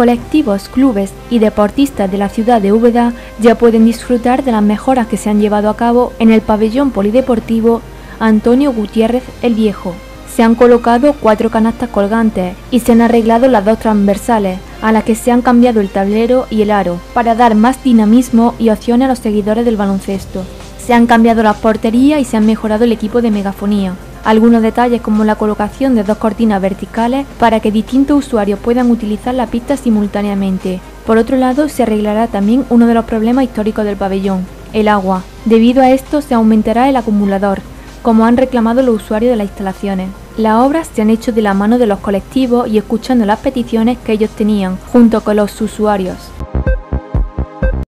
colectivos, clubes y deportistas de la ciudad de Úbeda ya pueden disfrutar de las mejoras que se han llevado a cabo en el pabellón polideportivo Antonio Gutiérrez el Viejo. Se han colocado cuatro canastas colgantes y se han arreglado las dos transversales, a las que se han cambiado el tablero y el aro, para dar más dinamismo y opciones a los seguidores del baloncesto. Se han cambiado las porterías y se han mejorado el equipo de megafonía. Algunos detalles como la colocación de dos cortinas verticales para que distintos usuarios puedan utilizar la pista simultáneamente. Por otro lado, se arreglará también uno de los problemas históricos del pabellón, el agua. Debido a esto se aumentará el acumulador, como han reclamado los usuarios de las instalaciones. Las obras se han hecho de la mano de los colectivos y escuchando las peticiones que ellos tenían, junto con los usuarios.